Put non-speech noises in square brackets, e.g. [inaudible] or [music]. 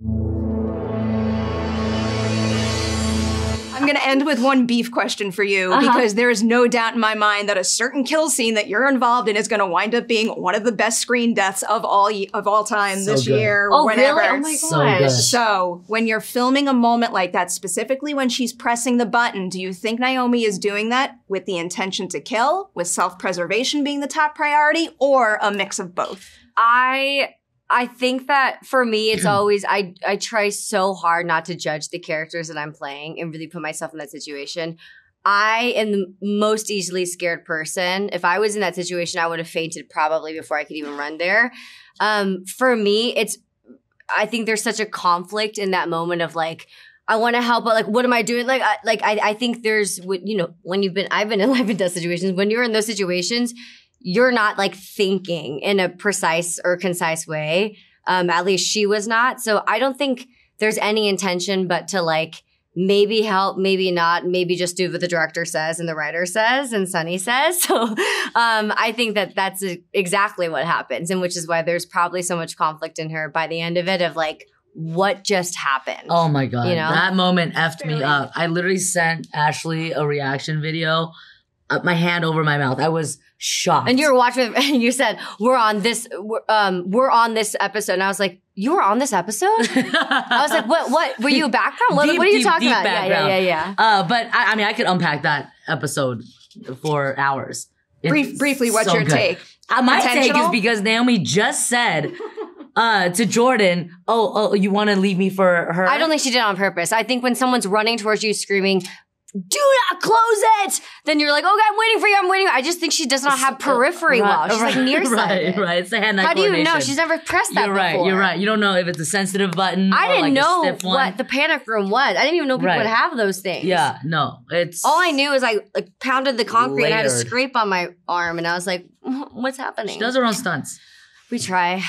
I'm going to end with one beef question for you Uh-huh. because there is no doubt in my mind that a certain kill scene that you're involved in is going to wind up being one of the best screen deaths of all of all time So this good. year. Oh, whenever. really? Oh my So gosh. So, when you're filming a moment like that, specifically when she's pressing the button, do you think Naomi is doing that with the intention to kill, with self preservation being the top priority, or a mix of both? I I think that for me, it's [clears throat] always I I try so hard not to judge the characters that I'm playing and really put myself in that situation. I am the most easily scared person. If I was in that situation, I would have fainted probably before I could even run there. Um, for me, it's I think there's such a conflict in that moment of like I want to help, but like, what am I doing? Like, I, like I, I think there's, you know, when you've been, I've been in [laughs] life and death situations. When you're in those situations, you're not like thinking in a precise or concise way. Um, at least she was not. So I don't think there's any intention but to like maybe help, maybe not, maybe just do what the director says and the writer says and Sonny says. [laughs] So um, I think that that's exactly what happens, and which is why there's probably so much conflict in her by the end of it of like, what just happened? Oh my god, You know? that moment effed me up. I literally sent Ashley a reaction video, my hand over my mouth. I was shocked. And you were watching, [laughs] and you said, "We're on this. We're, um, we're on this episode." And I was like, "You were on this episode?" [laughs] I was like, "What? What? Were you a background? What, Deep, what are you deep, talking deep about?" background. Yeah, yeah, yeah, yeah. Uh, but I, I mean, I could unpack that episode for hours. Brief, briefly, what's so your good. take? Uh, my take is because Naomi just said uh, to Jordan, "Oh, oh, you want to leave me for her?" I don't think she did it on purpose. I think when someone's running towards you, screaming, "Do not close it," then you're like, "Okay, I'm waiting for you. I'm waiting." I just think she does not have uh, periphery Right, well. She's like right, [laughs] nearsighted. Right, right. It's the hand-eye How do you know? She's never pressed that You're right. before. You're right. You don't know if it's a sensitive button. I or didn't like know a stiff one. what the panic room was. I didn't even know people Right. would have those things. Yeah, no, it's All I knew is I like pounded the concrete and I had a scrape on my arm, and I was like, "What's happening?" She does her own stunts. We try.